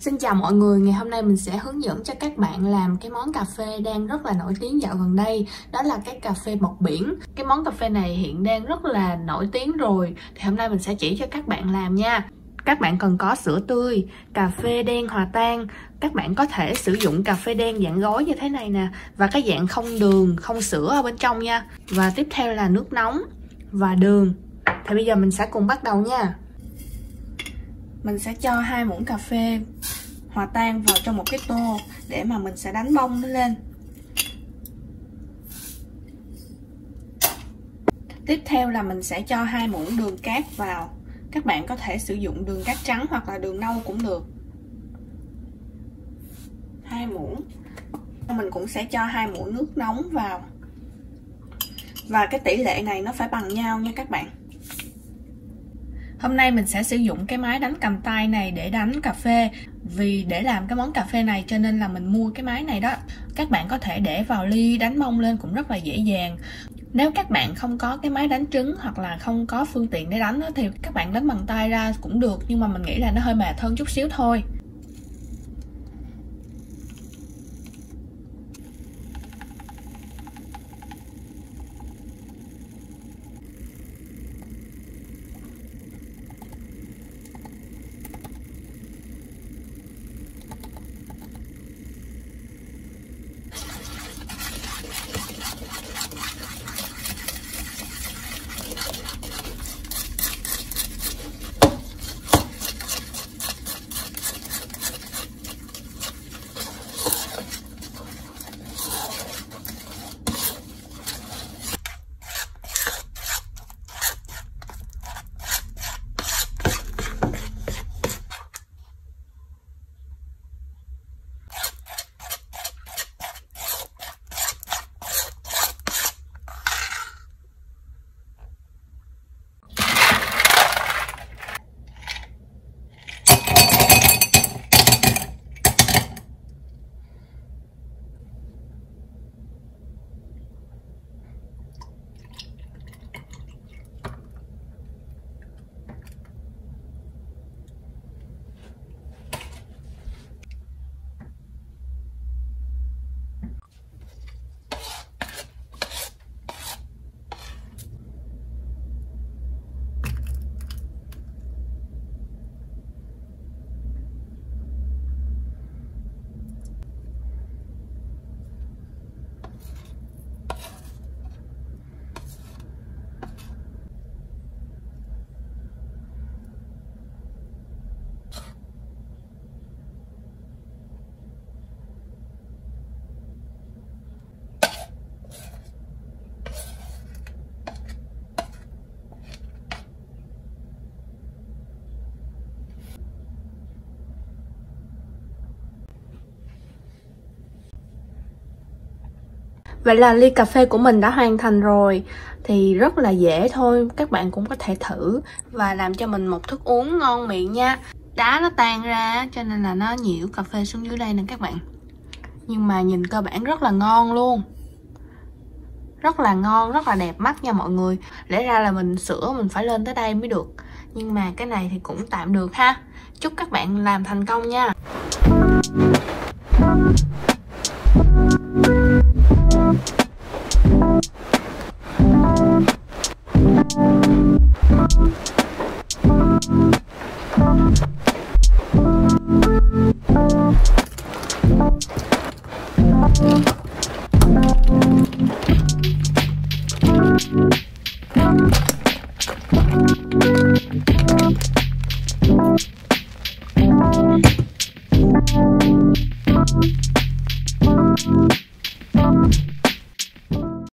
Xin chào mọi người, ngày hôm nay mình sẽ hướng dẫn cho các bạn làm cái món cà phê đang rất là nổi tiếng dạo gần đây Đó là cái cà phê bọc biển. Cái món cà phê này hiện đang rất là nổi tiếng rồi Thì hôm nay mình sẽ chỉ cho các bạn làm nha. Các bạn cần có sữa tươi, cà phê đen hòa tan. Các bạn có thể sử dụng cà phê đen dạng gói như thế này nè Và cái dạng không đường, không sữa ở bên trong nha. Và tiếp theo là nước nóng và đường. Thì bây giờ mình sẽ cùng bắt đầu nha mình sẽ cho hai muỗng cà phê hòa tan vào trong một cái tô để mà mình sẽ đánh bông nó lên. Tiếp theo là mình sẽ cho hai muỗng đường cát vào. Các bạn có thể sử dụng đường cát trắng hoặc là đường nâu cũng được. Hai muỗng. Mình cũng sẽ cho hai muỗng nước nóng vào. Và cái tỷ lệ này nó phải bằng nhau nha các bạn. Hôm nay mình sẽ sử dụng cái máy đánh cầm tay này để đánh cà phê. Vì để làm cái món cà phê này cho nên là mình mua cái máy này đó. Các bạn có thể để vào ly đánh mông lên cũng rất là dễ dàng. Nếu các bạn không có cái máy đánh trứng hoặc là không có phương tiện để đánh thì các bạn đánh bằng tay ra cũng được, nhưng mà mình nghĩ là nó hơi mệt hơn chút xíu thôi. Vậy là ly cà phê của mình đã hoàn thành rồi. Thì rất là dễ thôi Các bạn cũng có thể thử. Và làm cho mình một thức uống ngon miệng nha. Đá nó tan ra Cho nên là nó nhiễu cà phê xuống dưới đây nè các bạn. Nhưng mà nhìn cơ bản rất là ngon luôn. Rất là ngon, rất là đẹp mắt nha mọi người. Lẽ ra là mình sữa mình phải lên tới đây mới được. Nhưng mà cái này thì cũng tạm được ha. Chúc các bạn làm thành công nha. Thank you.